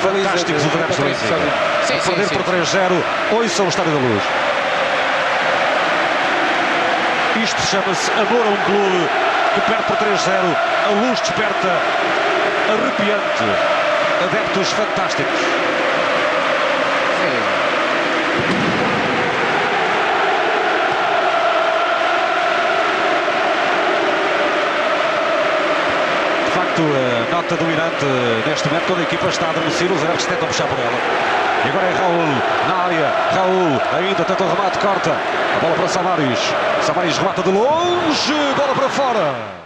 Fantásticos os adeptos do Benfica. Sim, A perder sim. por 3-0, ouçam o Estádio da Luz. Isto chama-se amor a um clube que perde por 3-0. A luz desperta arrepiante. Adeptos fantásticos. Sim. A nota dominante neste momento, quando a equipa está a adormecer, os adeptos tentam puxar por ela. E agora é Raul na área. Raul ainda tenta o remate, corta. A bola para Samaris. Samaris remata de longe. Bola para fora.